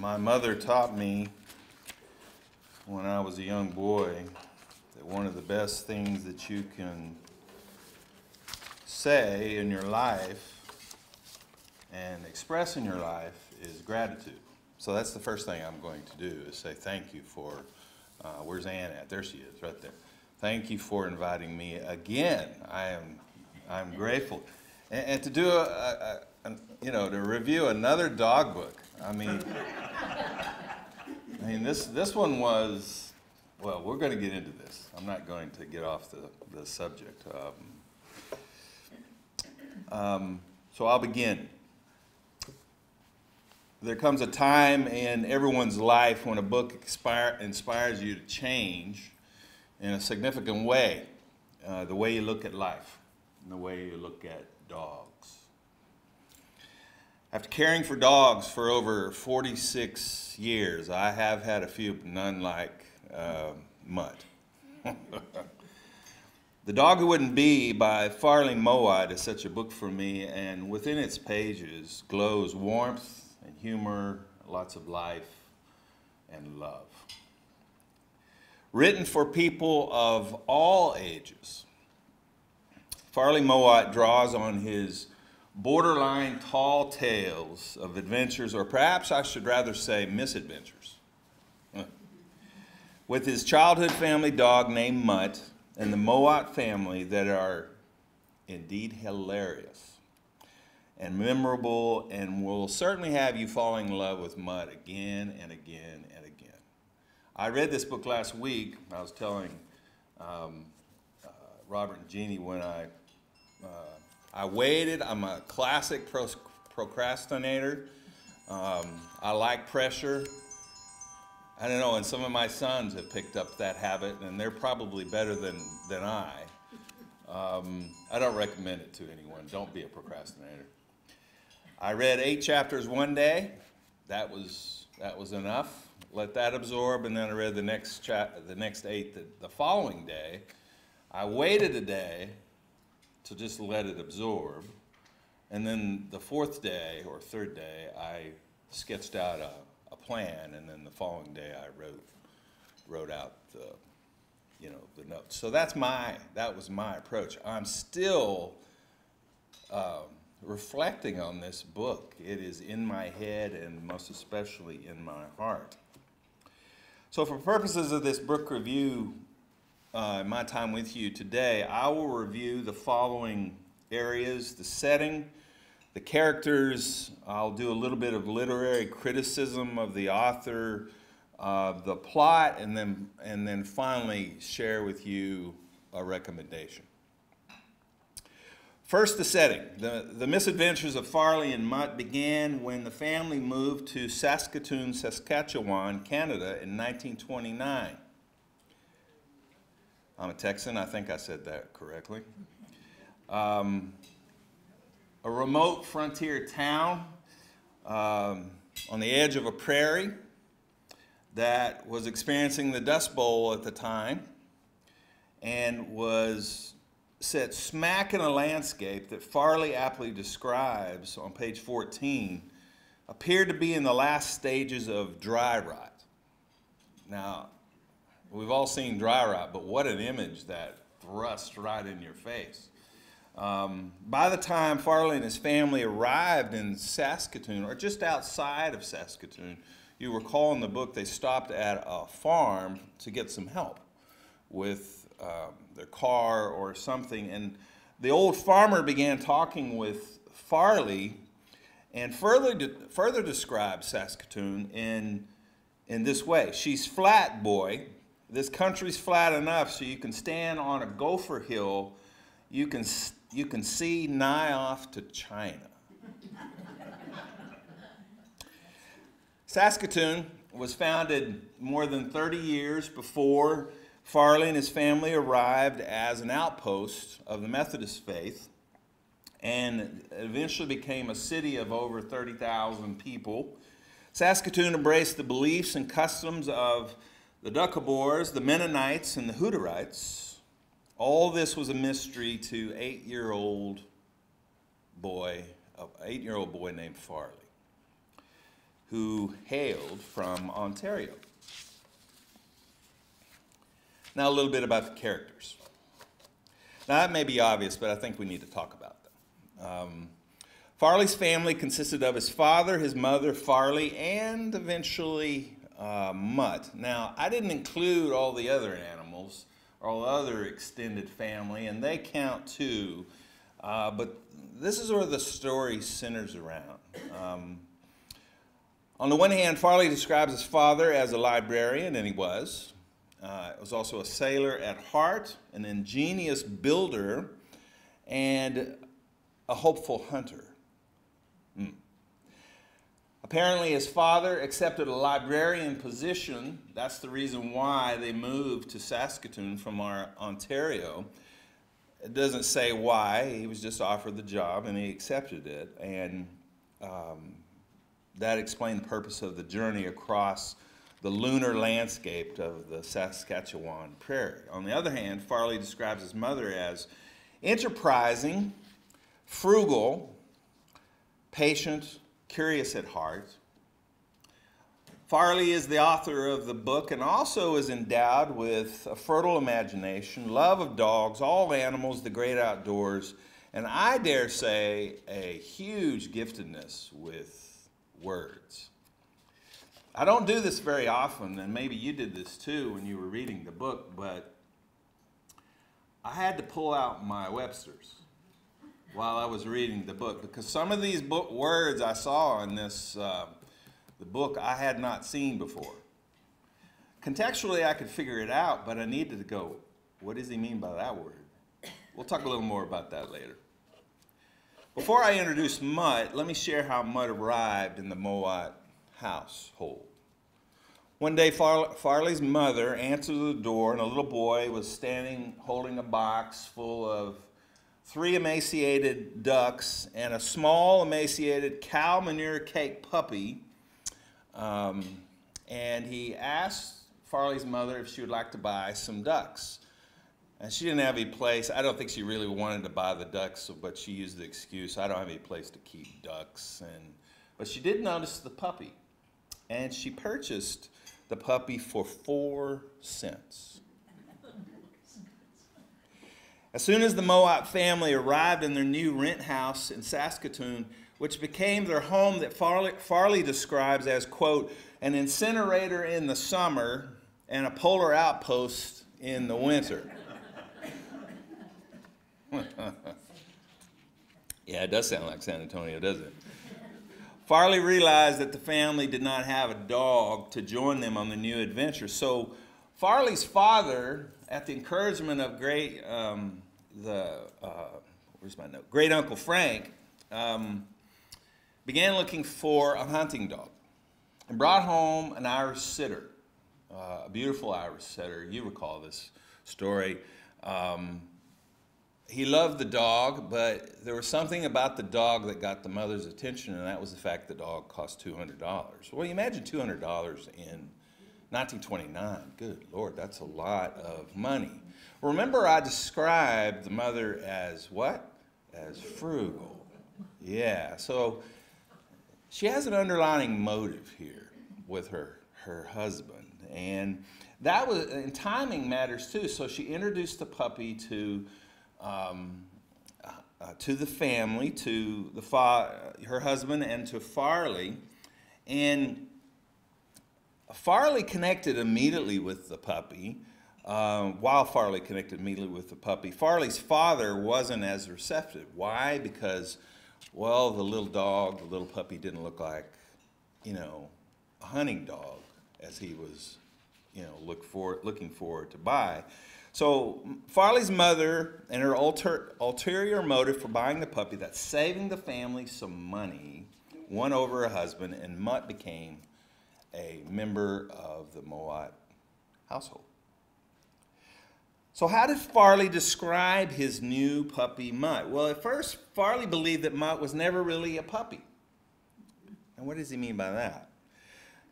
My mother taught me when I was a young boy that one of the best things that you can say in your life and express in your life is gratitude. So that's the first thing I'm going to do is say thank you for, uh, where's Ann at? There she is, right there. Thank you for inviting me again. I am, I'm grateful. And, and to do a, a, a, you know, to review another dog book. I mean, mean this, this one was, well, we're going to get into this. I'm not going to get off the, the subject. Um, um, so I'll begin there comes a time in everyone's life when a book inspire, inspires you to change in a significant way uh, the way you look at life and the way you look at dogs. After caring for dogs for over 46 years, I have had a few, none like uh, Mutt. the Dog Who Wouldn't Be by Farley Mowat is such a book for me, and within its pages glows warmth and humor, lots of life, and love. Written for people of all ages, Farley Mowat draws on his borderline tall tales of adventures, or perhaps I should rather say misadventures, with his childhood family dog named Mutt and the Mowat family that are indeed hilarious and memorable and will certainly have you falling in love with Mutt again and again and again. I read this book last week. I was telling um, uh, Robert and Jeannie when I, uh, I waited. I'm a classic pro procrastinator. Um, I like pressure. I don't know, and some of my sons have picked up that habit, and they're probably better than, than I. Um, I don't recommend it to anyone. Don't be a procrastinator. I read eight chapters one day. That was that was enough. Let that absorb, and then I read the next chat, the next eight the, the following day. I waited a day to just let it absorb, and then the fourth day or third day, I sketched out a, a plan, and then the following day I wrote wrote out the you know the notes. So that's my that was my approach. I'm still. Um, reflecting on this book. It is in my head and most especially in my heart. So for purposes of this book review, uh, my time with you today, I will review the following areas, the setting, the characters, I'll do a little bit of literary criticism of the author, uh, the plot, and then, and then finally share with you a recommendation. First, the setting. The, the misadventures of Farley and Mutt began when the family moved to Saskatoon, Saskatchewan, Canada in 1929. I'm a Texan, I think I said that correctly. Um, a remote frontier town um, on the edge of a prairie that was experiencing the Dust Bowl at the time and was set smack in a landscape that Farley aptly describes on page 14 appeared to be in the last stages of dry rot. Now, we've all seen dry rot, but what an image that thrusts right in your face. Um, by the time Farley and his family arrived in Saskatoon, or just outside of Saskatoon, you recall in the book they stopped at a farm to get some help with um, their car or something. And the old farmer began talking with Farley and further, de further described Saskatoon in, in this way. She's flat, boy. This country's flat enough so you can stand on a gopher hill. You can, you can see nigh off to China. Saskatoon was founded more than 30 years before Farley and his family arrived as an outpost of the Methodist faith and eventually became a city of over 30,000 people. Saskatoon embraced the beliefs and customs of the Doukhobors, the Mennonites, and the Hutterites. All this was a mystery to eight-year-old boy, an eight-year-old boy named Farley, who hailed from Ontario. Now, a little bit about the characters. Now, that may be obvious, but I think we need to talk about them. Um, Farley's family consisted of his father, his mother, Farley, and eventually uh, Mutt. Now, I didn't include all the other animals, or other extended family, and they count too, uh, but this is where the story centers around. Um, on the one hand, Farley describes his father as a librarian, and he was. Uh, was also a sailor at heart, an ingenious builder, and a hopeful hunter. Hmm. Apparently, his father accepted a librarian position. That's the reason why they moved to Saskatoon from our Ontario. It doesn't say why. He was just offered the job and he accepted it. And um, that explained the purpose of the journey across the lunar landscape of the Saskatchewan prairie. On the other hand, Farley describes his mother as enterprising, frugal, patient, curious at heart. Farley is the author of the book and also is endowed with a fertile imagination, love of dogs, all animals, the great outdoors, and I dare say a huge giftedness with words. I don't do this very often, and maybe you did this too when you were reading the book, but I had to pull out my Webster's while I was reading the book because some of these book words I saw in this uh, the book I had not seen before. Contextually, I could figure it out, but I needed to go, what does he mean by that word? We'll talk a little more about that later. Before I introduce Mutt, let me share how Mutt arrived in the Mowat household. One day, Far Farley's mother answered the door, and a little boy was standing holding a box full of three emaciated ducks and a small emaciated cow manure cake puppy. Um, and he asked Farley's mother if she would like to buy some ducks. And she didn't have any place. I don't think she really wanted to buy the ducks, but she used the excuse, I don't have any place to keep ducks. And, but she did notice the puppy. And she purchased the puppy for four cents. As soon as the Mowat family arrived in their new rent house in Saskatoon, which became their home that Farley, Farley describes as, quote, an incinerator in the summer and a polar outpost in the winter. yeah, it does sound like San Antonio, doesn't it? Farley realized that the family did not have a dog to join them on the new adventure. So Farley's father at the encouragement of great um, the uh, where's my note? Great Uncle Frank um, began looking for a hunting dog and brought home an Irish setter, uh, a beautiful Irish setter. You recall this story. Um, he loved the dog, but there was something about the dog that got the mother's attention, and that was the fact the dog cost $200. Well, you imagine $200 in 1929. Good Lord, that's a lot of money. Remember, I described the mother as what? As frugal. Yeah, so she has an underlying motive here with her, her husband. And that was, and timing matters too. So she introduced the puppy to, um, uh, to the family, to the fa- her husband, and to Farley. And Farley connected immediately with the puppy. Uh, while Farley connected immediately with the puppy, Farley's father wasn't as receptive. Why? Because, well, the little dog, the little puppy didn't look like, you know, a hunting dog as he was, you know, look for, looking forward to buy. So Farley's mother and her ulter, ulterior motive for buying the puppy, that's saving the family some money, won over her husband, and Mutt became a member of the Mowat household. So, how did Farley describe his new puppy Mutt? Well, at first, Farley believed that Mutt was never really a puppy. And what does he mean by that?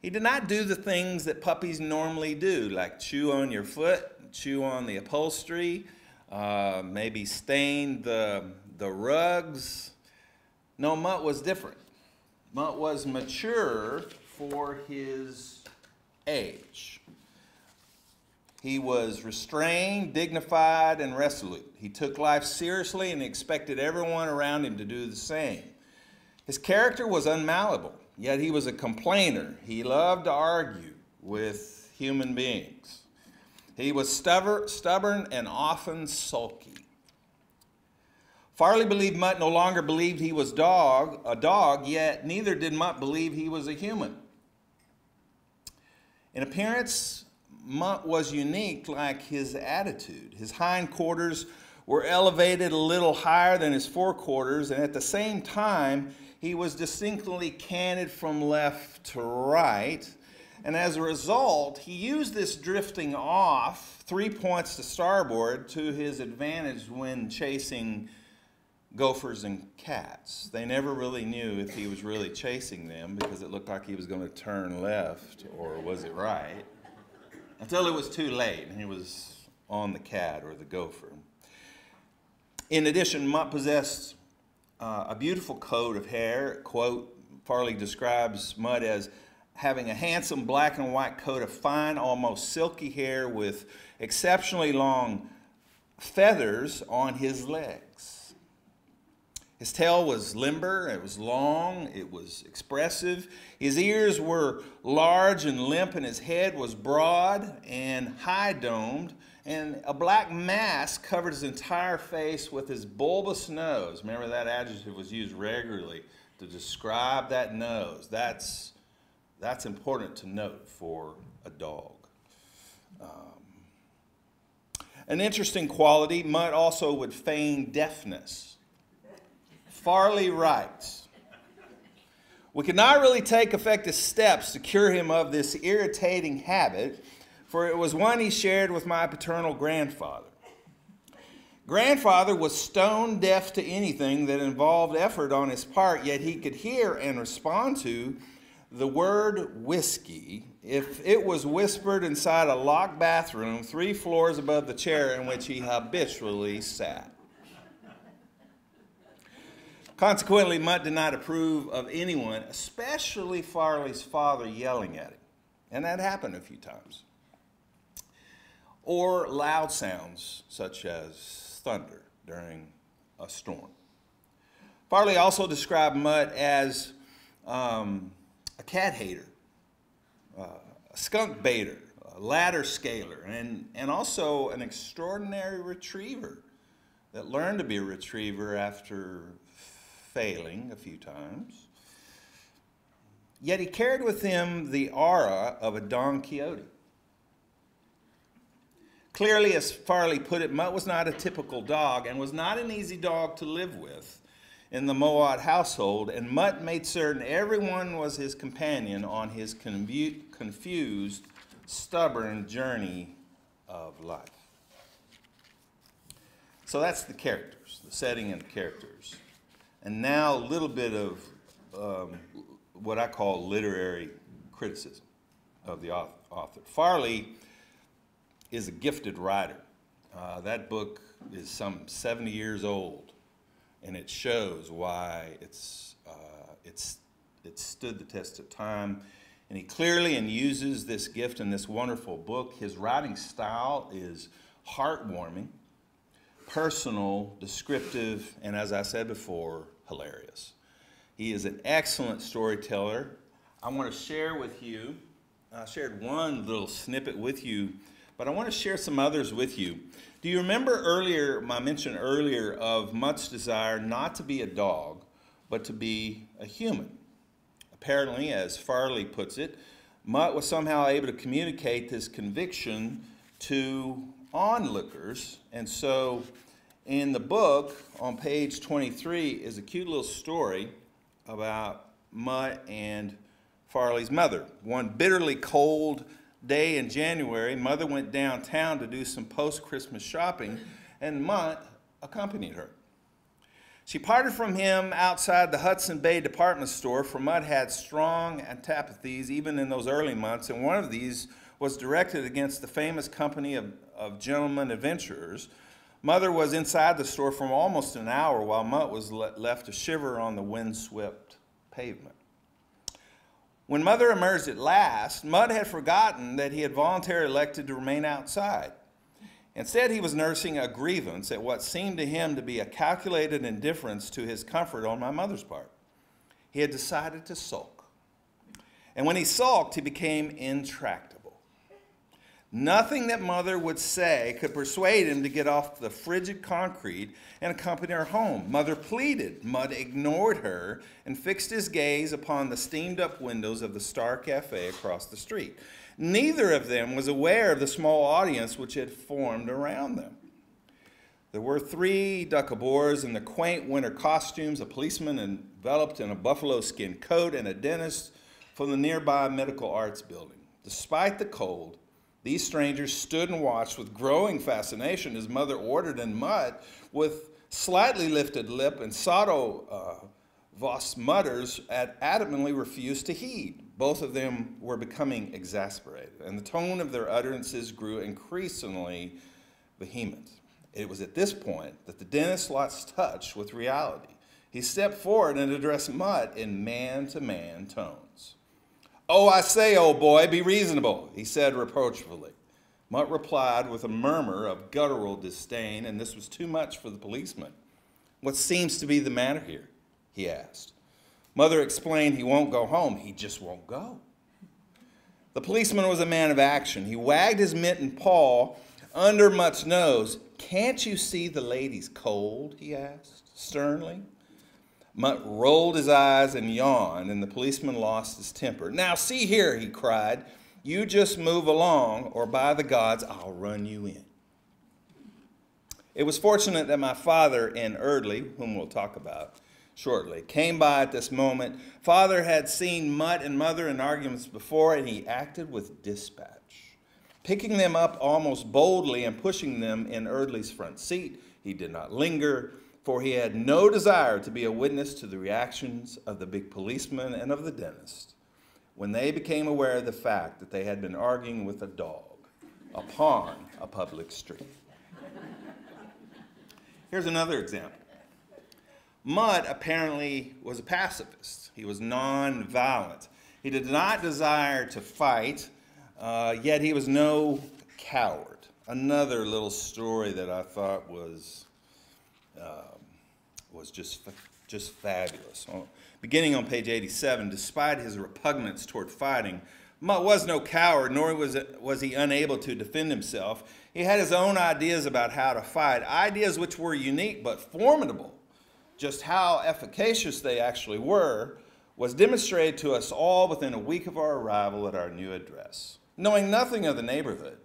He did not do the things that puppies normally do, like chew on your foot, chew on the upholstery, uh, maybe stain the, the rugs. No, Mutt was different. Mutt was mature for his age. He was restrained, dignified, and resolute. He took life seriously and expected everyone around him to do the same. His character was unmalleable, yet he was a complainer. He loved to argue with human beings. He was stubborn and often sulky. Farley believed Mutt no longer believed he was dog, a dog, yet neither did Mutt believe he was a human. In appearance, Mutt was unique like his attitude. His hindquarters were elevated a little higher than his forequarters, and at the same time, he was distinctly canted from left to right. And as a result, he used this drifting off three points to starboard to his advantage when chasing gophers and cats. They never really knew if he was really chasing them because it looked like he was going to turn left or was it right until it was too late and he was on the cat or the gopher. In addition, Mutt possessed uh, a beautiful coat of hair. Quote, Farley describes Mutt as having a handsome black and white coat of fine, almost silky hair with exceptionally long feathers on his legs. His tail was limber, it was long, it was expressive. His ears were large and limp, and his head was broad and high domed. And a black mask covered his entire face with his bulbous nose. Remember that adjective was used regularly to describe that nose. That's, that's important to note for a dog. Um, an interesting quality, Mutt also would feign deafness. Farley writes, We could not really take effective steps to cure him of this irritating habit, for it was one he shared with my paternal grandfather. Grandfather was stone deaf to anything that involved effort on his part, yet he could hear and respond to the word whiskey if it was whispered inside a locked bathroom three floors above the chair in which he habitually sat. Consequently, Mutt did not approve of anyone, especially Farley's father, yelling at him. And that happened a few times. Or loud sounds, such as thunder during a storm. Farley also described Mutt as um, a cat hater, uh, a skunk baiter, a ladder scaler, and, and also an extraordinary retriever that learned to be a retriever after failing a few times. Yet he carried with him the aura of a Don Quixote. Clearly, as Farley put it, Mutt was not a typical dog and was not an easy dog to live with in the Mowat household, and Mutt made certain everyone was his companion on his confused, stubborn journey of life. So that's the characters, the setting and the characters. And now a little bit of um, what I call literary criticism of the author. Farley is a gifted writer. Uh, that book is some 70 years old, and it shows why it's, uh, it's, it stood the test of time. And he clearly and uses this gift in this wonderful book. His writing style is heartwarming personal, descriptive, and as I said before, hilarious. He is an excellent storyteller. I want to share with you, I shared one little snippet with you, but I want to share some others with you. Do you remember earlier, my mention earlier of Mutt's desire not to be a dog, but to be a human? Apparently, as Farley puts it, Mutt was somehow able to communicate this conviction to onlookers. And so in the book, on page 23, is a cute little story about Mutt and Farley's mother. One bitterly cold day in January, Mother went downtown to do some post Christmas shopping, and Mutt accompanied her. She parted from him outside the Hudson Bay department store, for Mutt had strong antipathies even in those early months, and one of these was directed against the famous company of, of gentlemen adventurers. Mother was inside the store for almost an hour while Mutt was le left to shiver on the windswept pavement. When Mother emerged at last, Mutt had forgotten that he had voluntarily elected to remain outside. Instead, he was nursing a grievance at what seemed to him to be a calculated indifference to his comfort on my mother's part. He had decided to sulk. And when he sulked, he became intractable. Nothing that mother would say could persuade him to get off the frigid concrete and accompany her home. Mother pleaded. Mutt ignored her and fixed his gaze upon the steamed up windows of the Star Cafe across the street. Neither of them was aware of the small audience which had formed around them. There were three Doukhobors in the quaint winter costumes, a policeman enveloped in a buffalo skin coat, and a dentist from the nearby medical arts building. Despite the cold, these strangers stood and watched with growing fascination as Mother ordered in Mutt with slightly lifted lip, and Sato uh, Voss mutters adamantly refused to heed. Both of them were becoming exasperated, and the tone of their utterances grew increasingly vehement. It was at this point that the dentist lost touch with reality. He stepped forward and addressed Mutt in man to man tones. Oh, I say, old boy, be reasonable, he said reproachfully. Mutt replied with a murmur of guttural disdain, and this was too much for the policeman. What seems to be the matter here? he asked. Mother explained he won't go home, he just won't go. The policeman was a man of action. He wagged his mittened paw under Mutt's nose. Can't you see the lady's cold? he asked sternly. Mutt rolled his eyes and yawned, and the policeman lost his temper. Now, see here, he cried. You just move along, or by the gods, I'll run you in. It was fortunate that my father in Eardley, whom we'll talk about shortly, came by at this moment. Father had seen Mutt and Mother in arguments before, and he acted with dispatch. Picking them up almost boldly and pushing them in Eardley's front seat, he did not linger for he had no desire to be a witness to the reactions of the big policeman and of the dentist when they became aware of the fact that they had been arguing with a dog upon a public street. Here's another example. Mutt apparently was a pacifist. He was nonviolent. He did not desire to fight, uh, yet he was no coward. Another little story that I thought was uh, was just, just fabulous. Beginning on page 87, despite his repugnance toward fighting, Mutt was no coward, nor was, it, was he unable to defend himself. He had his own ideas about how to fight, ideas which were unique but formidable. Just how efficacious they actually were was demonstrated to us all within a week of our arrival at our new address. Knowing nothing of the neighborhood,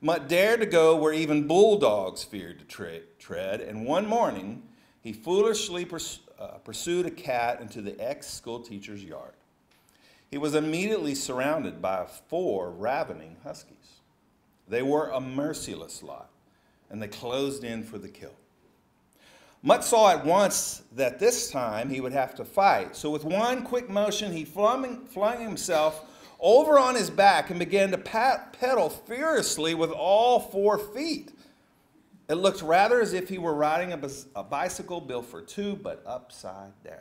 Mutt dared to go where even bulldogs feared to tread, and one morning he foolishly pers- uh, pursued a cat into the ex school teacher's yard. He was immediately surrounded by four ravening huskies. They were a merciless lot, and they closed in for the kill. Mutt saw at once that this time he would have to fight, so with one quick motion, he flung, flung himself over on his back and began to pat, pedal furiously with all four feet. It looked rather as if he were riding a, a bicycle built for two, but upside down.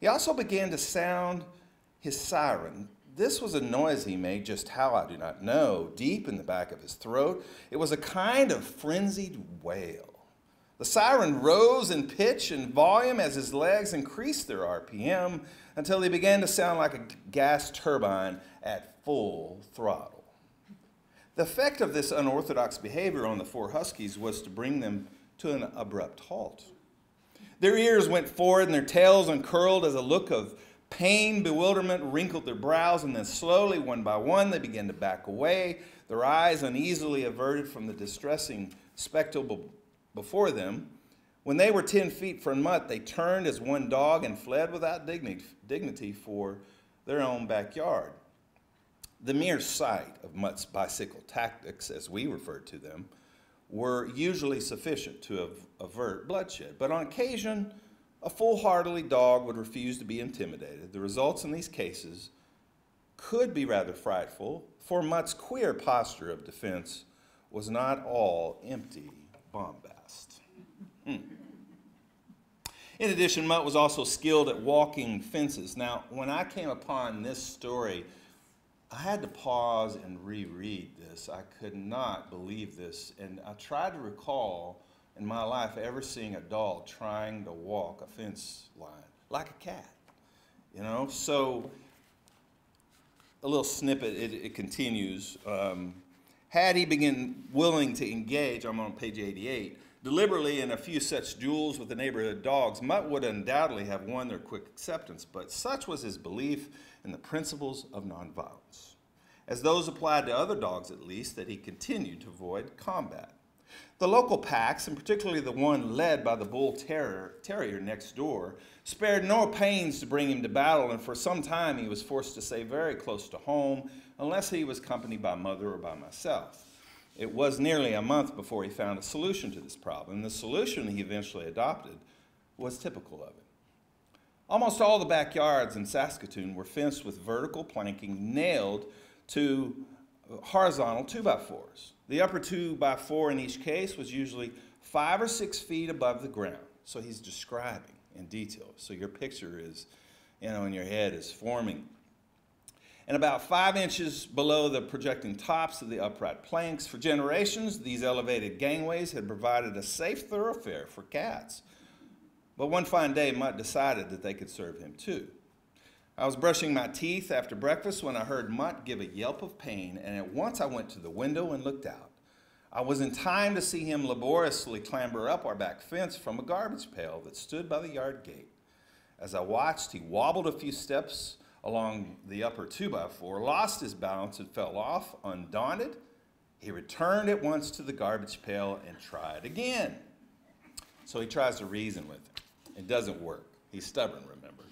He also began to sound his siren. This was a noise he made, just how I do not know, deep in the back of his throat. It was a kind of frenzied wail. The siren rose in pitch and volume as his legs increased their RPM until he began to sound like a gas turbine at full throttle. The effect of this unorthodox behavior on the four huskies was to bring them to an abrupt halt. Their ears went forward and their tails uncurled as a look of pain, bewilderment wrinkled their brows, and then slowly, one by one, they began to back away, their eyes uneasily averted from the distressing spectacle before them. When they were 10 feet from Mutt, they turned as one dog and fled without dignity for their own backyard. The mere sight of Mutt's bicycle tactics, as we referred to them, were usually sufficient to avert bloodshed. But on occasion, a foolhardy dog would refuse to be intimidated. The results in these cases could be rather frightful, for Mutt's queer posture of defense was not all empty bombast. Hmm. In addition, Mutt was also skilled at walking fences. Now, when I came upon this story, I had to pause and reread this. I could not believe this. And I tried to recall in my life ever seeing a dog trying to walk a fence line like a cat. You know? So, a little snippet, it, it continues. Um, had he been willing to engage, I'm on page 88, deliberately in a few such duels with the neighborhood dogs, Mutt would undoubtedly have won their quick acceptance, but such was his belief in the principles of nonviolence, as those applied to other dogs at least, that he continued to avoid combat. The local packs, and particularly the one led by the bull terrier, terrier next door, spared no pains to bring him to battle, and for some time he was forced to stay very close to home unless he was accompanied by mother or by myself. It was nearly a month before he found a solution to this problem. The solution he eventually adopted was typical of him. Almost all the backyards in Saskatoon were fenced with vertical planking nailed to horizontal 2x4s. The upper 2x4 in each case was usually five or six feet above the ground. So he's describing in detail. So your picture is, you know, in your head is forming and about five inches below the projecting tops of the upright planks. For generations, these elevated gangways had provided a safe thoroughfare for cats. But one fine day, Mutt decided that they could serve him too. I was brushing my teeth after breakfast when I heard Mutt give a yelp of pain, and at once I went to the window and looked out. I was in time to see him laboriously clamber up our back fence from a garbage pail that stood by the yard gate. As I watched, he wobbled a few steps along the upper 2x4, lost his balance and fell off. Undaunted, he returned at once to the garbage pail and tried again. So he tries to reason with him. It doesn't work. He's stubborn, remember.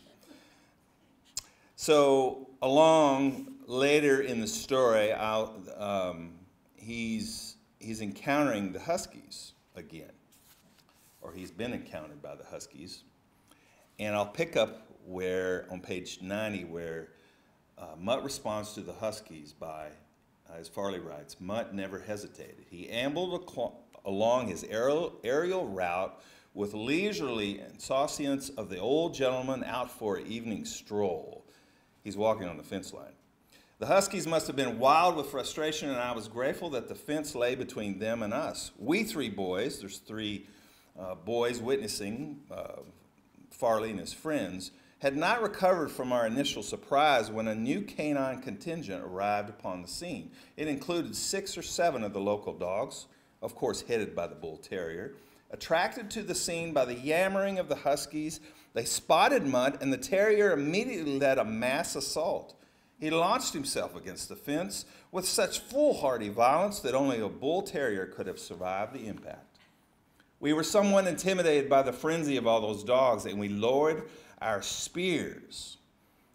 So, along later in the story, um, he's, he's encountering the Huskies again, or he's been encountered by the Huskies. And I'll pick up where on page 90 where uh, Mutt responds to the Huskies by, uh, as Farley writes, Mutt never hesitated. He ambled along his aerial, aerial route with leisurely insouciance of the old gentleman out for an evening stroll. He's walking on the fence line. The Huskies must have been wild with frustration, and I was grateful that the fence lay between them and us. We three boys, there's three uh, boys witnessing uh, Farley and his friends, had not recovered from our initial surprise when a new canine contingent arrived upon the scene. It included six or seven of the local dogs, of course headed by the bull terrier. Attracted to the scene by the yammering of the huskies, they spotted Mutt, and the terrier immediately led a mass assault. He launched himself against the fence with such foolhardy violence that only a bull terrier could have survived the impact. We were somewhat intimidated by the frenzy of all those dogs, and we lowered our spears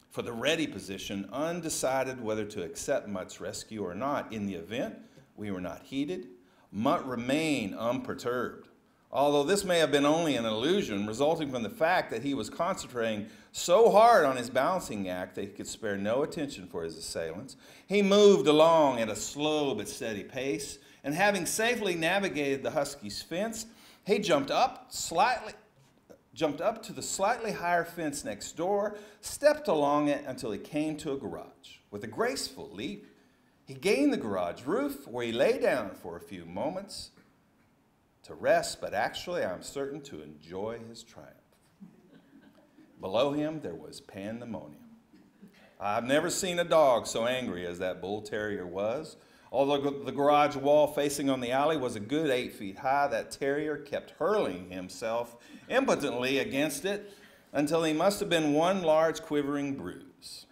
for the ready position, undecided whether to accept Mutt's rescue or not. In the event, we were not heeded. Mutt remained unperturbed. Although this may have been only an illusion resulting from the fact that he was concentrating so hard on his balancing act that he could spare no attention for his assailants, he moved along at a slow but steady pace, and having safely navigated the husky's fence, he jumped up slightly jumped up to the slightly higher fence next door, stepped along it until he came to a garage. With a graceful leap, he gained the garage roof where he lay down for a few moments to rest, but actually, I'm certain to enjoy his triumph. Below him, there was pandemonium. I've never seen a dog so angry as that bull terrier was. Although the garage wall facing on the alley was a good eight feet high, that terrier kept hurling himself impotently against it until he must have been one large quivering bruise.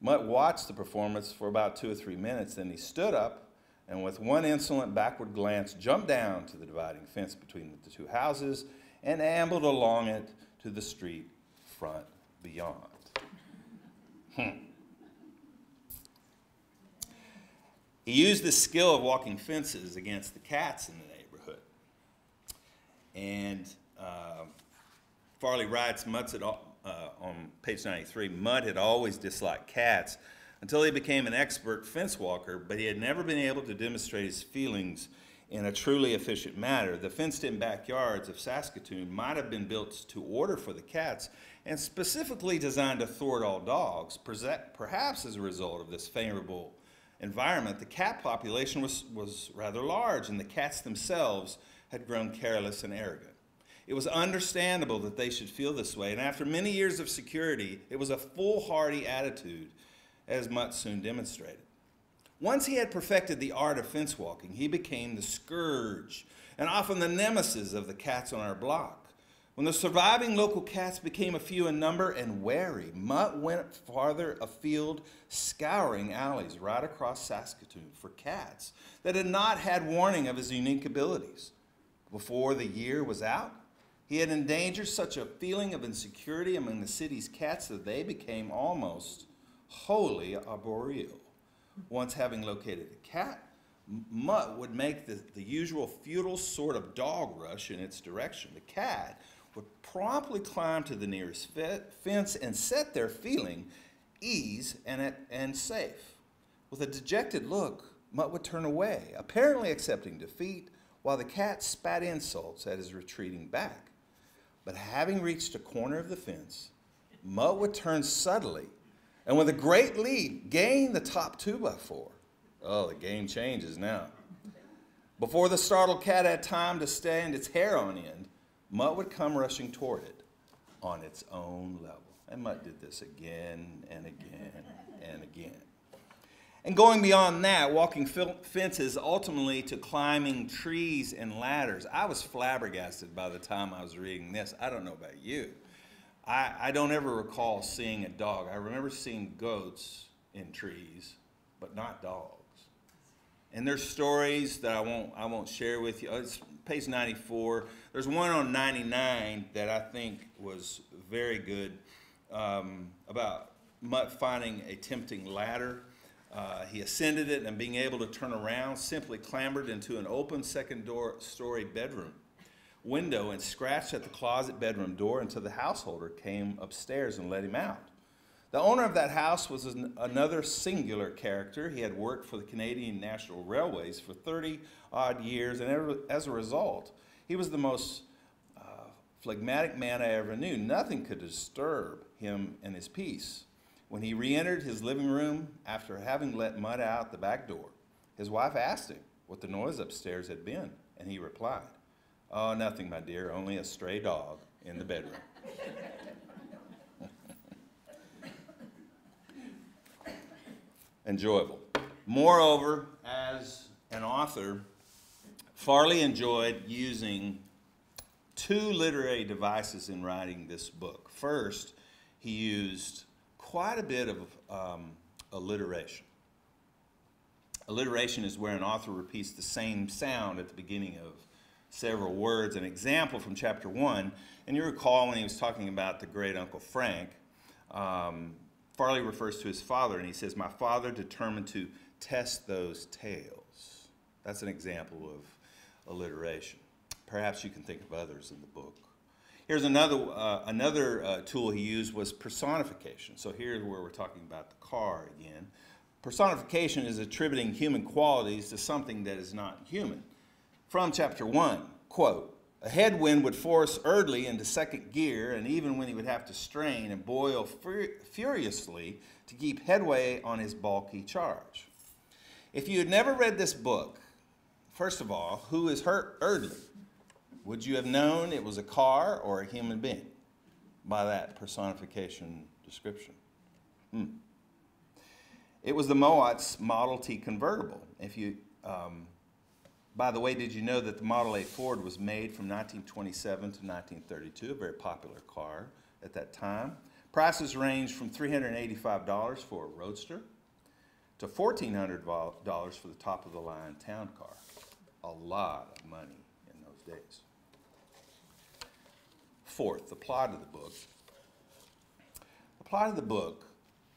Mutt watched the performance for about two or three minutes, then he stood up and, with one insolent backward glance, jumped down to the dividing fence between the two houses and ambled along it to the street front beyond. Hmm. He used the skill of walking fences against the cats in the neighborhood. And uh, Farley writes, Mutt had, uh, on page 93, Mutt had always disliked cats until he became an expert fence walker, but he had never been able to demonstrate his feelings in a truly efficient manner. The fenced in backyards of Saskatoon might have been built to order for the cats and specifically designed to thwart all dogs. Perhaps as a result of this favorable environment, the cat population was, was rather large and the cats themselves had grown careless and arrogant. It was understandable that they should feel this way, and after many years of security, it was a foolhardy attitude, as Mutt soon demonstrated. Once he had perfected the art of fence walking, he became the scourge and often the nemesis of the cats on our block. When the surviving local cats became a few in number and wary, Mutt went farther afield, scouring alleys right across Saskatoon for cats that had not had warning of his unique abilities. Before the year was out, he had endangered such a feeling of insecurity among the city's cats that they became almost wholly arboreal. Once having located a cat, Mutt would make the, the usual futile sort of dog rush in its direction. The cat would promptly climb to the nearest fence and set there feeling ease and, at, and safe. With a dejected look, Mutt would turn away, apparently accepting defeat, while the cat spat insults at his retreating back. But having reached a corner of the fence, Mutt would turn subtly and with a great lead, gain the top two by four. Oh, the game changes now. Before the startled cat had time to stand its hair on end, Mutt would come rushing toward it on its own level. And Mutt did this again and again and again. And going beyond that, walking fences, ultimately to climbing trees and ladders. I was flabbergasted by the time I was reading this. I don't know about you. I, I don't ever recall seeing a dog. I remember seeing goats in trees, but not dogs. And there's stories that I won't I won't share with you. It's page 94. There's one on 99 that I think was very good um, about Mutt finding a tempting ladder. Uh, he ascended it and being able to turn around, simply clambered into an open second door story bedroom window and scratched at the closet bedroom door until the householder came upstairs and let him out. The owner of that house was an, another singular character. He had worked for the Canadian National Railways for 30 odd years, and as a result, he was the most uh, phlegmatic man I ever knew. Nothing could disturb him and his peace. When he re entered his living room after having let Mutt out the back door, his wife asked him what the noise upstairs had been, and he replied, Oh, nothing, my dear, only a stray dog in the bedroom. Enjoyable. Moreover, as an author, Farley enjoyed using two literary devices in writing this book. First, he used quite a bit of um, alliteration. Alliteration is where an author repeats the same sound at the beginning of several words. An example from chapter 1, and you recall when he was talking about the great Uncle Frank, um, Farley refers to his father and he says, My father determined to test those tales. That's an example of alliteration. Perhaps you can think of others in the book. Here's another, uh, another uh, tool he used was personification. So here's where we're talking about the car again. Personification is attributing human qualities to something that is not human from chapter 1, quote, a headwind would force Eardley into second gear, and even when he would have to strain and boil fur furiously to keep headway on his bulky charge. If you had never read this book, first of all, who is Hurt Eardley? Would you have known it was a car or a human being by that personification description? Hmm. It was the Mowat's Model T convertible. If you um, by the way, did you know that the Model A Ford was made from 1927 to 1932, a very popular car at that time? Prices range from $385 for a Roadster to $1,400 for the top of the line town car. A lot of money in those days. Fourth, the plot of the book. The plot of the book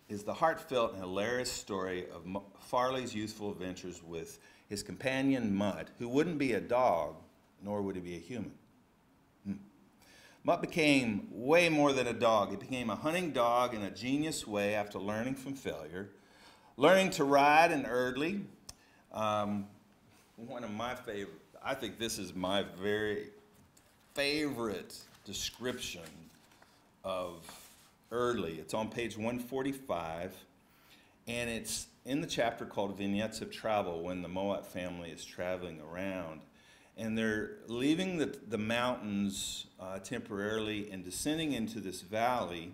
is the heartfelt and hilarious story of Farley's youthful adventures with his companion Mutt, who wouldn't be a dog, nor would he be a human. Hmm. Mutt became way more than a dog. He became a hunting dog in a genius way after learning from failure, learning to ride in Eardley, um, one of my favorite, I think this is my very favorite description of Eardley. It's on page 145, and it's in the chapter called Vignettes of Travel when the Mowat family is traveling around. And they're leaving the, the mountains uh, temporarily and descending into this valley.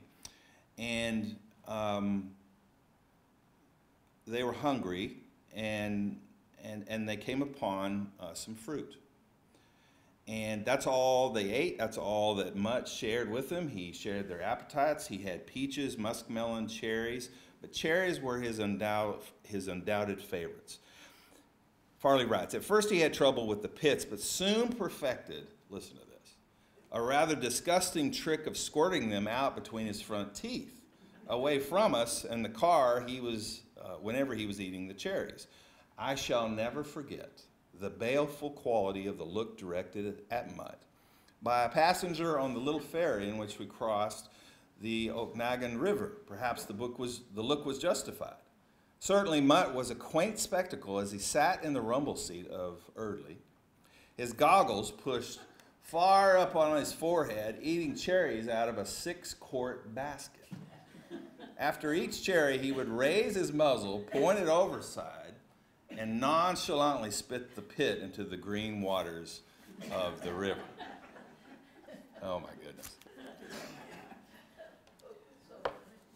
And um, they were hungry, and, and, and they came upon uh, some fruit. And that's all they ate. That's all that Mutt shared with them. He shared their appetites. He had peaches, muskmelon, cherries, but cherries were his, undoubt, his undoubted favorites. Farley writes At first he had trouble with the pits, but soon perfected, listen to this, a rather disgusting trick of squirting them out between his front teeth, away from us and the car he was, uh, whenever he was eating the cherries. I shall never forget the baleful quality of the look directed at Mutt by a passenger on the little ferry in which we crossed the Okanagan River. Perhaps the, book was, the look was justified. Certainly, Mutt was a quaint spectacle as he sat in the rumble seat of Eardley, his goggles pushed far up on his forehead, eating cherries out of a six quart basket. After each cherry, he would raise his muzzle, point it overside, and nonchalantly spit the pit into the green waters of the river. Oh my goodness.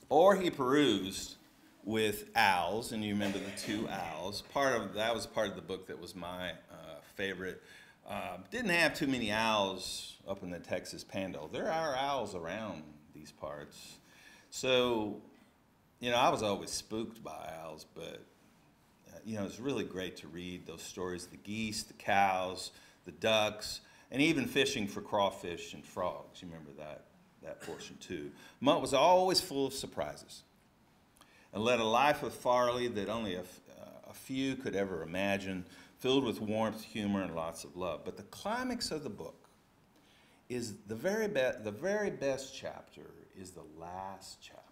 Or he perused with owls, and you remember the two owls. Part of that was part of the book that was my uh, favorite. Uh, didn't have too many owls up in the Texas Panhandle. There are owls around these parts, so you know I was always spooked by owls, but uh, you know it's really great to read those stories: the geese, the cows, the ducks, and even fishing for crawfish and frogs. You remember that that portion too. Mutt was always full of surprises and led a life with Farley that only a, a few could ever imagine, filled with warmth, humor, and lots of love. But the climax of the book is the very, the very best chapter is the last chapter.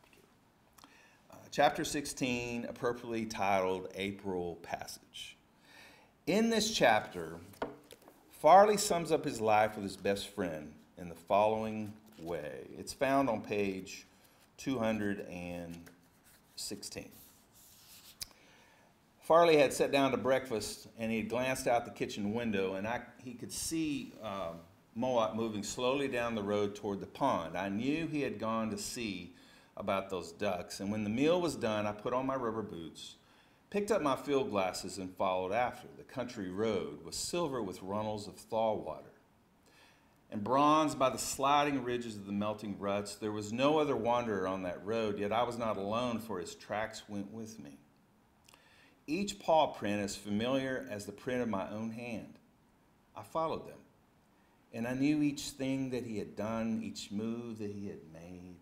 Uh, chapter 16, appropriately titled April Passage. In this chapter, Farley sums up his life with his best friend in the following way. It's found on page 216. Farley had sat down to breakfast and he had glanced out the kitchen window and I, he could see uh, Moat moving slowly down the road toward the pond. I knew he had gone to see about those ducks and when the meal was done, I put on my rubber boots, picked up my field glasses and followed after. The country road was silver with runnels of thaw water and bronzed by the sliding ridges of the melting ruts. There was no other wanderer on that road, yet I was not alone, for his tracks went with me. Each paw print as familiar as the print of my own hand. I followed them, and I knew each thing that he had done, each move that he had made,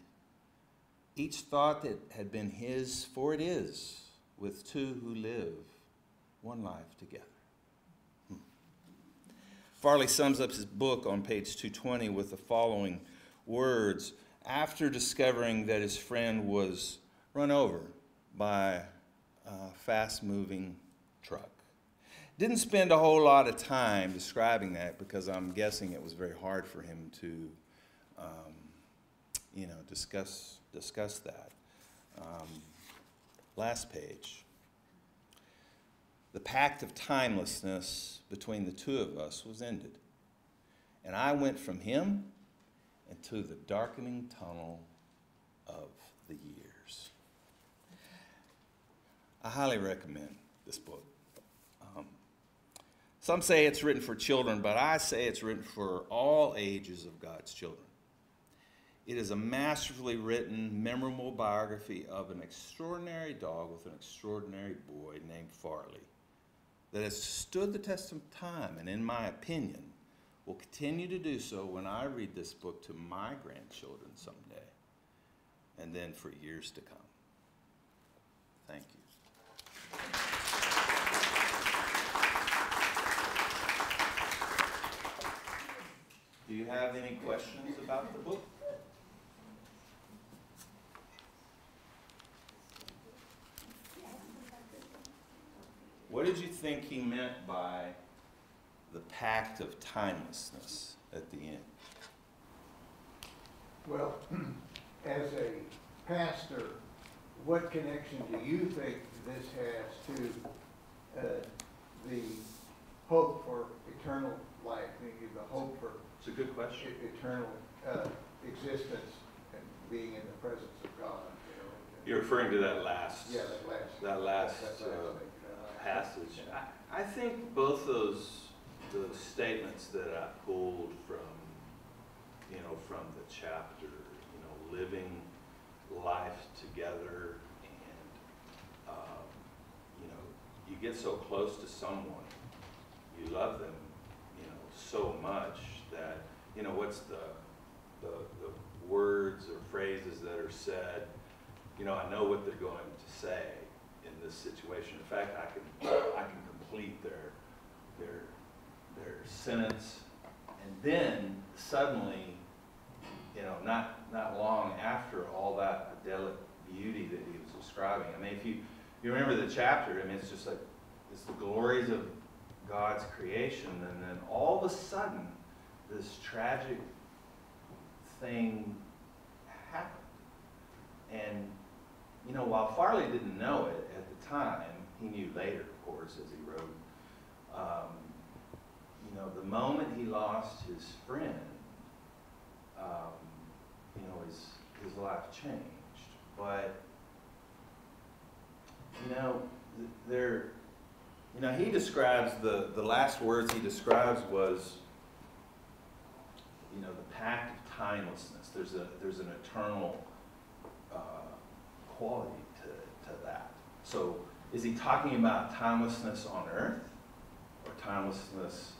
each thought that had been his, for it is, with two who live one life together. Farley sums up his book on page 220 with the following words After discovering that his friend was run over by a fast moving truck. Didn't spend a whole lot of time describing that because I'm guessing it was very hard for him to, um, you know, discuss, discuss that. Um, last page the pact of timelessness between the two of us was ended. And I went from him into the darkening tunnel of the years. I highly recommend this book. Um, some say it's written for children, but I say it's written for all ages of God's children. It is a masterfully written, memorable biography of an extraordinary dog with an extraordinary boy named Farley that has stood the test of time and, in my opinion, will continue to do so when I read this book to my grandchildren someday and then for years to come. Thank you. Do you have any questions about the book? What did you think he meant by the pact of timelessness at the end. Well, as a pastor, what connection do you think this has to uh, the hope for eternal life, meaning the hope for It's a good question. eternal uh, existence and being in the presence of God, you know? You're referring to that last, Yeah, that last. that last that last uh, thing, uh, passage. I, I think both those, those statements that I pulled from, you know, from the chapter, you know, living life together and, um, you know, you get so close to someone, you love them, you know, so much that, you know, what's the, the, the words or phrases that are said, you know, I know what they're going to say this situation. In fact, I can, I can complete their, their, their sentence. And then suddenly, you know, not, not long after all that idyllic beauty that he was describing. I mean, if you, you remember the chapter, I mean, it's just like, it's the glories of God's creation. And then all of a sudden, this tragic thing happened. And, you know, while Farley didn't know it at the time, he knew later, of course, as he wrote, um, you know, the moment he lost his friend, um, you know, his, his life changed. But, you know, th- there, you know, he describes, the, the last words he describes was, you know, the pact of timelessness. There's a, there's an eternal uh, quality to, to that. So is he talking about timelessness on earth or timelessness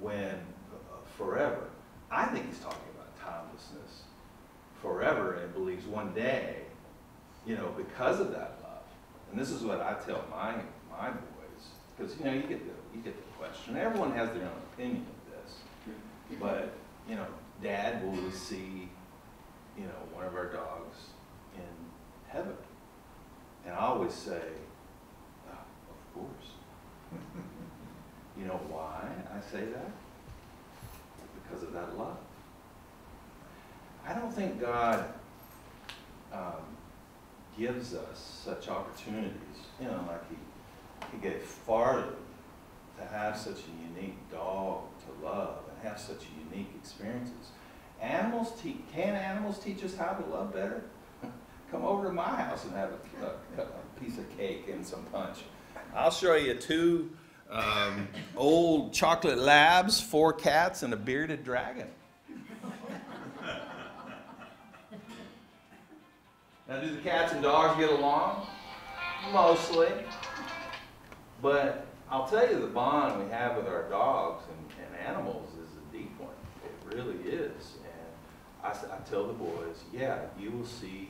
when uh, forever? I think he's talking about timelessness forever and believes one day, you know, because of that love. And this is what I tell my my boys because you know you get the you get the question. Everyone has their own opinion of this, but you know, Dad, will we see, you know, one of our dogs heaven? And I always say, "Ah, of course. you know why I say that? Because of that love. I don't think God um, gives us such opportunities, you know, like He, he gave Farley to have such a unique dog to love and have such unique experiences. Animals te- can animals teach us how to love better? Come over to my house and have a, a, a piece of cake and some punch. I'll show you two um, old chocolate labs, four cats, and a bearded dragon. Now, do the cats and dogs get along? Mostly. But I'll tell you, the bond we have with our dogs and, and animals is a deep one. It really is. And I tell the boys, yeah, you will see,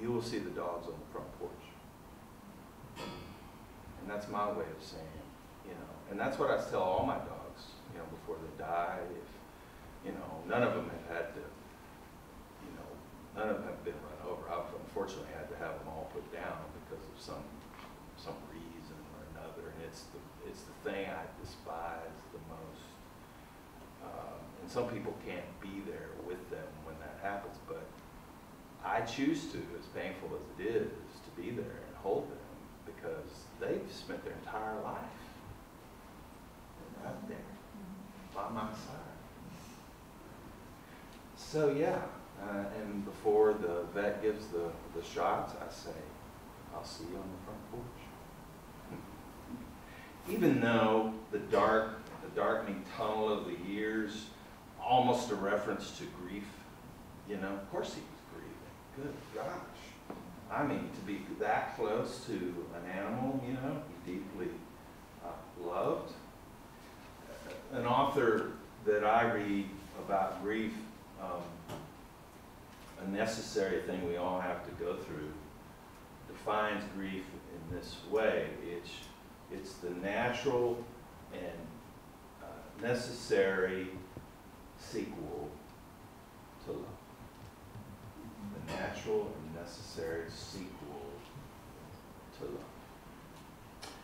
you will see the dogs on the front porch. And that's my way of saying, you know, and that's what I tell all my dogs, you know, before they die. If, you know, none of them have had to, you know, none of them have been run over. I've unfortunately had to have them all put down because of some, some reason or another. And it's the, it's the thing I despise the most. Um, and some people can't be there with them when that happens, I choose to, as painful as it is, to be there and hold them because they've spent their entire life right there by my side. So yeah, uh, and before the vet gives the, the shots, I say, I'll see you on the front porch. Even though the dark, the darkening tunnel of the years, almost a reference to grief, you know, of course he was. Good gosh. I mean, to be that close to an animal, you know, deeply uh, loved. An author that I read about grief, um, a necessary thing we all have to go through, defines grief in this way. It's, it's the natural and uh, necessary sequel to love. Natural and necessary sequel to love.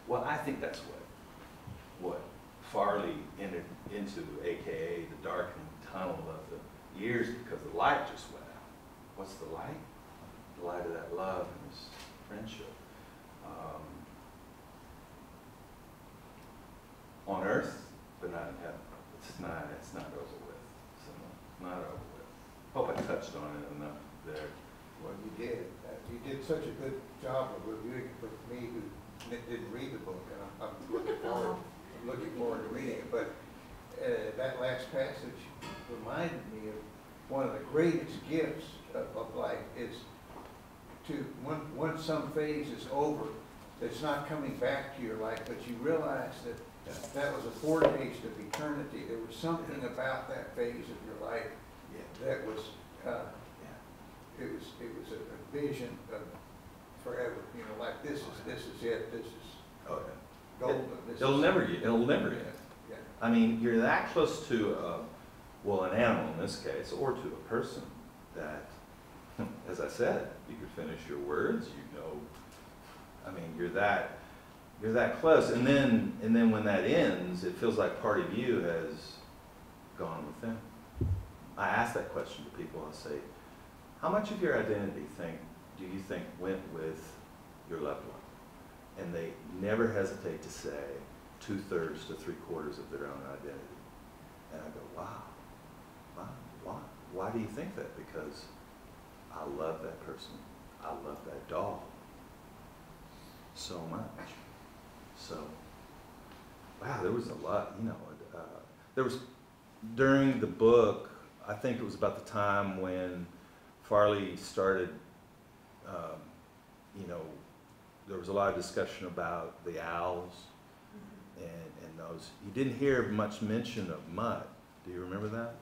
Well, I think that's what, what Farley entered into AKA the darkening tunnel of the years because the light just went out. What's the light? The light of that love and this friendship. Um, on earth, but not in heaven. It's not, it's not over with. So, not over with. Hope I touched on it enough there. Well, you did. You did such a good job of reviewing it for me who didn't read the book, and I'm, I'm looking forward, I'm looking forward to reading it. But, uh, that last passage reminded me of one of the greatest gifts of, of life is to, when, once some phase is over, it's not coming back to your life, but you realize that that- that was a foretaste of eternity. There was something about that phase of your life Yeah. that was, uh. It was, it was a a vision of forever, you know, like this is, this is it, this is Oh, golden. this It'll is- never, get- it'll never end. yeah. I mean, you're that close to, uh, well, an animal in this case, or to a person that, as I said, you could finish your words, you know. I mean, you're that, you're that close. And then, and then when that ends, it feels like part of you has gone with them. I ask that question to people. I say, how much of your identity think, do you think went with your loved one? And they never hesitate to say two-thirds to three-quarters of their own identity. And I go, wow, wow, why? Why do you think that? Because I love that person. I love that dog so much. So, wow, there was a lot, you know, uh, there was, during the book, I think it was about the time when Farley started, um, you know, there was a lot of discussion about the owls and, and those. You didn't hear much mention of Mutt. Do you remember that?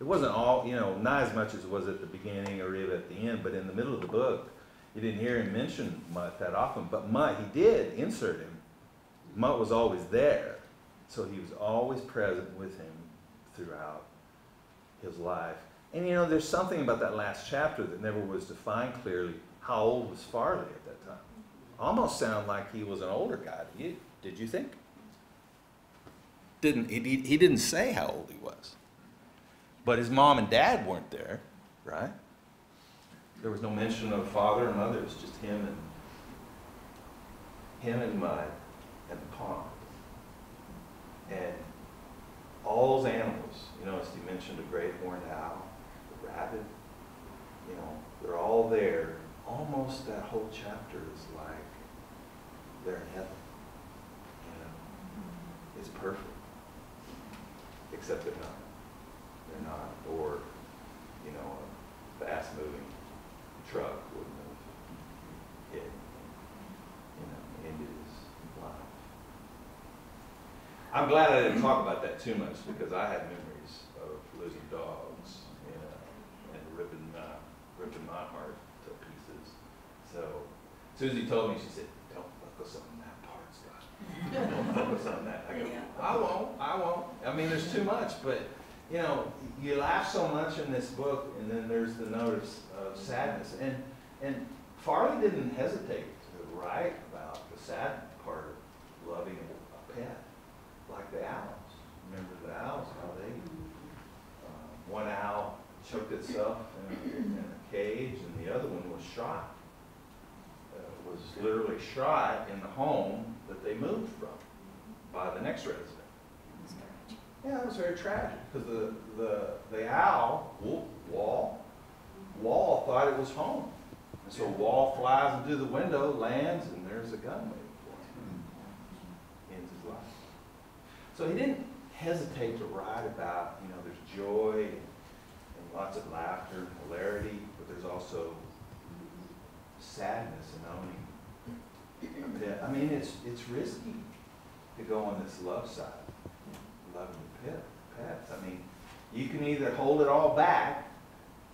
It wasn't all, you know, not as much as it was at the beginning or even at the end, but in the middle of the book, you didn't hear him mention Mutt that often. But Mutt, he did insert him. Mutt was always there. So he was always present with him throughout his life. And you know, there's something about that last chapter that never was defined clearly. How old was Farley at that time? Almost sounded like he was an older guy. Did you, did you think? Didn't he, he didn't say how old he was. But his mom and dad weren't there, right? There was no mention of father and mother. It was just him and him and Mutt and the pond. And all those animals, you know, as you mentioned, a great horned owl, the you know, they're all there. Almost that whole chapter is like they're in heaven. You know, it's perfect. Except they're not. They're not. Or, you know, a fast moving truck wouldn't have hit, you know, ended his life. I'm glad I didn't talk about that too much because I had memories of losing dogs, you know, and ripping, uh, ripping my heart to pieces. So Susie told me, she said, don't focus on that part, Scott. Don't focus on that. I go, I won't, I won't. I mean, there's too much, but, you know, you laugh so much in this book and then there's the note of, of sadness. And, and Farley didn't hesitate to write about the sad part of loving a pet like the owls. Remember the owls, how they, uh, one owl choked itself in a, in a cage and the other one was shot. Uh, was literally shot in the home that they moved from by the next resident. Yeah, it was very tragic because the, the, the owl, Wolf, Wol, Wol thought it was home. And so Wol flies into the window, lands, and there's a gun waiting for him. Ends his life. So he didn't hesitate to write about, you know, there's joy and, and lots of laughter and hilarity, there's also sadness in owning. I mean, it's, it's risky to go on this love side, loving pet, pets. I mean, you can either hold it all back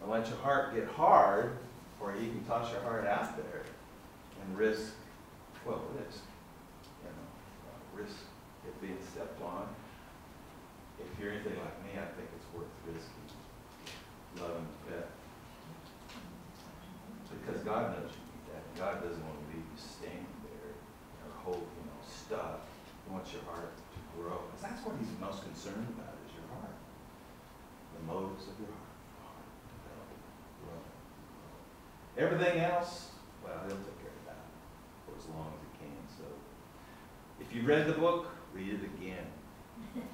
and let your heart get hard, or you can toss your heart out there and risk, well, risk, you know, risk it being stepped on. If you're anything like me, I think it's worth risking loving the pet. Because God knows you need that. God doesn't want to leave you standing there or hold, you know, stuck. He wants your heart to grow. 'Cause that's what he's most concerned about is your heart. The motives of your heart. Heart, develop, grow, grow. Everything else, well, he'll take care of that for as long as he can. So if you read the book, read it again.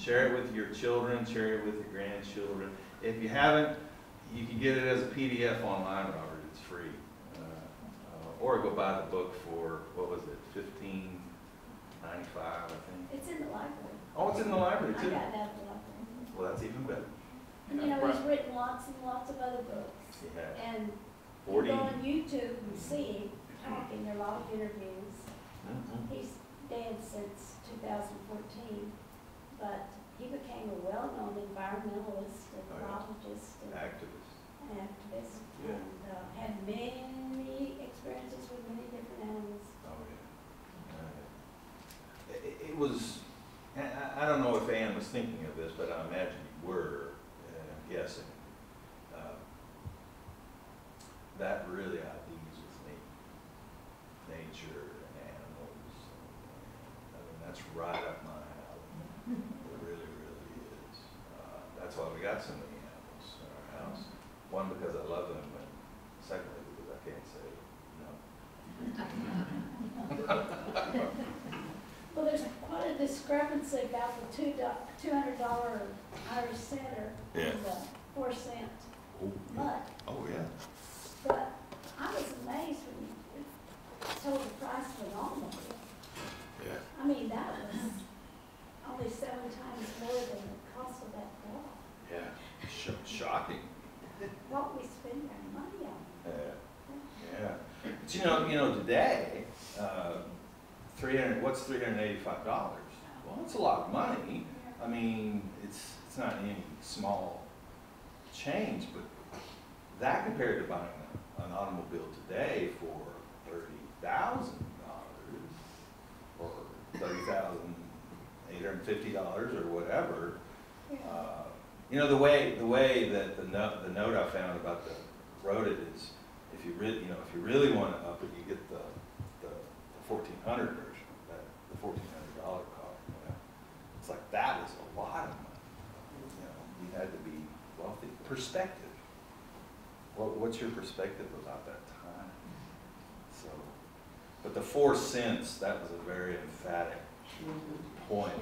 Share it with your children, share it with your grandchildren. If you haven't, you can get it as a PDF online, Robert, it's free. Uh, uh, Or go buy the book for, what was it, fifteen ninety-five, I think? It's in the library. Oh, it's in the library I too? got out of the library. Well, that's even better. And you know, he's written lots and lots of other books. Yeah. And you Forty. go on YouTube and see him talking, there are a lot of interviews. Mhm. He's dead since two thousand fourteen, but he became a well-known environmentalist, Oh, yeah. ecologist, and Activist. an activist. Yeah. And, uh, had many experiences with many different animals. Oh, yeah. Uh, It, it- was, I, I- don't know if Anne was thinking of this, but I imagine you were, I'm guessing. uh, That really IDs with me. Nature and animals. and, I mean, that's right up my alley. It really, really is. Uh, That's why we got so many animals in our house. One, because I love them, and secondly, because I can't say no. Well, there's quite a discrepancy about the two do, two hundred dollar Irish setter Yeah. and the four cent mutt. Oh, yeah. But I was amazed when you told the price of an automobile. Yeah. I mean, that was only seven times more than the cost of that dog. Yeah. Sh- shocking. What we spend our money on. Yeah. Yeah. But you know, you know, today, uh, three hundred, what's three hundred and eighty-five dollars? Well, it's a lot of money. I mean, it's, it's not any small change, but that compared to buying a- an automobile today for thirty thousand dollars or thirty thousand eight hundred and fifty dollars or whatever, uh, You know, the way, the way that the note, the note I found about the wrote it is, if you really, you know, if you really want to up it, you get the, the fourteen hundred version, that, the fourteen hundred dollar car, you know. It's like, that is a lot of money, you know, you had to be wealthy. Perspective. What, what's your perspective about that time? So, but the four cents, that was a very emphatic point,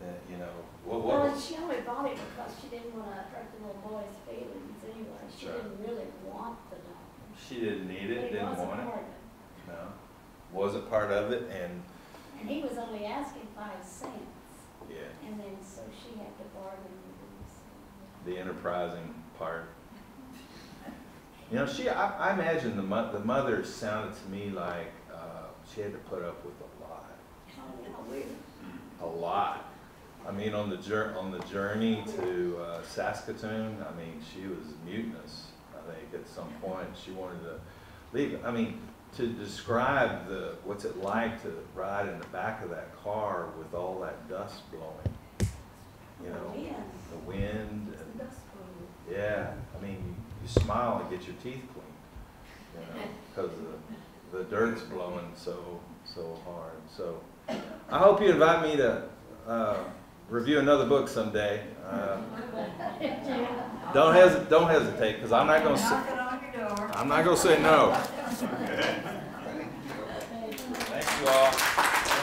that, you know, what, what Well, and she only bought it because she didn't wanna hurt the little boy's feelings anyway. She Sure. didn't really want the dog. She didn't need it, didn't want it, it. no, wasn't part of it, and, And he was only asking five cents, yeah, and then so she had to bargain with him. so- the enterprising part. You know, she, I, I imagine the mo- the mother sounded to me like, uh, she had to put up with a lot, a lot. I mean, on the on the journey to uh, Saskatoon, I mean, she was mutinous, I think, at some point, she wanted to leave. I mean, to describe the, what's it like to ride in the back of that car with all that dust blowing, you know? The wind and, the dust bowl. Yeah, I mean, you smile and get your teeth cleaned, you know, because the, the dirt's blowing so, so hard, so. I hope you invite me to, uh, review another book someday. Uh, Don't hesi, don't hesitate, because I'm not gonna, say- Knocking on your door. I'm not gonna say no. Thank you all.